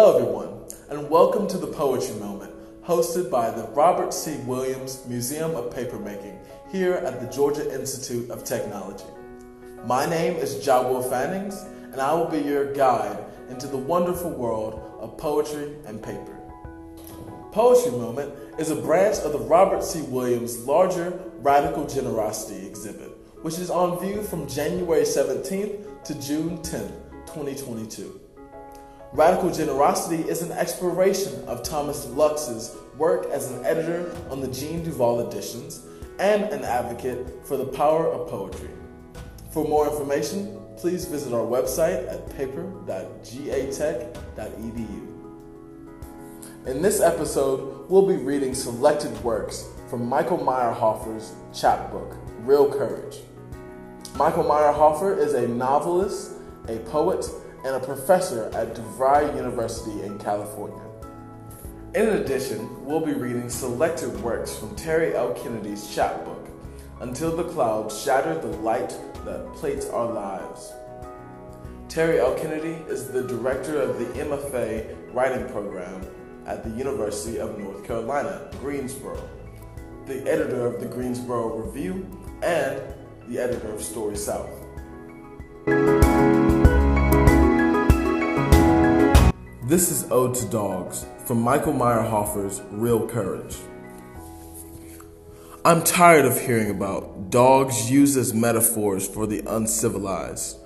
Hello, everyone, and welcome to the Poetry Moment, hosted by the Robert C. Williams Museum of Papermaking here at the Georgia Institute of Technology. My name is JahWill Fannings, and I will be your guide into the wonderful world of poetry and paper. Poetry Moment is a branch of the Robert C. Williams larger Radical Generosity exhibit, which is on view from January 17th to June 10th, 2022. Radical Generosity is an exploration of Thomas Lux's work as an editor on the Jean Duval editions and an advocate for the power of poetry. For more information, please visit our website at paper.gatech.edu. In this episode, we'll be reading selected works from Michael Meyerhofer's chapbook, Real Courage. Michael Meyerhofer is a novelist, a poet, and a professor at DeVry University in California. In addition, we'll be reading selected works from Terry L. Kennedy's chapbook, Until the Clouds Shatter the Light That Plates Our Lives. Terry L. Kennedy is the director of the MFA writing program at the University of North Carolina, Greensboro, the editor of the Greensboro Review, and the editor of Story South. This is Ode to Dogs from Michael Meyerhofer's Real Courage. I'm tired of hearing about dogs used as metaphors for the uncivilized.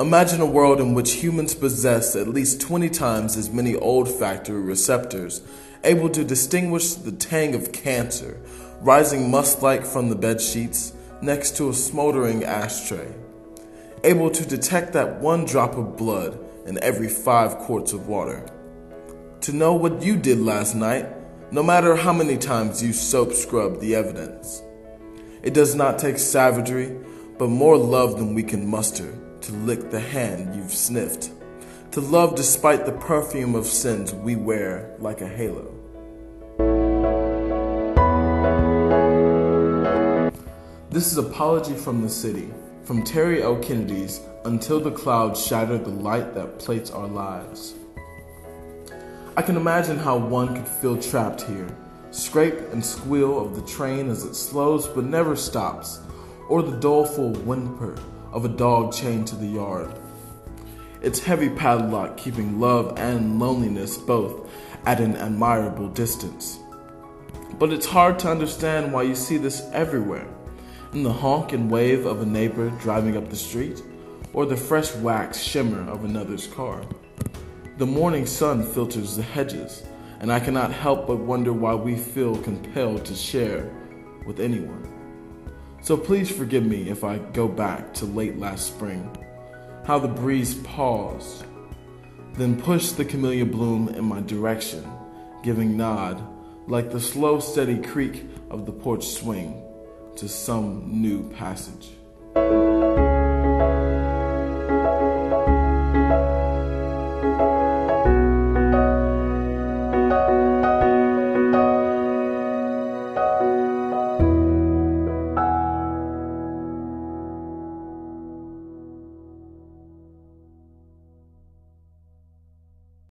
Imagine a world in which humans possess at least 20 times as many olfactory receptors, able to distinguish the tang of cancer rising musk like from the bed sheets next to a smoldering ashtray, able to detect that one drop of blood in every five quarts of water. To know what you did last night, no matter how many times you soap scrub the evidence. It does not take savagery, but more love than we can muster to lick the hand you've sniffed, to love despite the perfume of sins we wear like a halo. This is Apology from the City, from Terry L. Kennedy's until the clouds shatter the light that plates our lives. I can imagine how one could feel trapped here, scrape and squeal of the train as it slows but never stops, or the doleful whimper of a dog chained to the yard. Its heavy padlock keeping love and loneliness both at an admirable distance. But it's hard to understand why you see this everywhere the honk and wave of a neighbor driving up the street or the fresh wax shimmer of another's car. The morning sun filters the hedges, and I cannot help but wonder why we feel compelled to share with anyone. So please forgive me if I go back to late last spring, how the breeze paused, then pushed the camellia bloom in my direction, giving nod like the slow, steady creak of the porch swing to some new passage.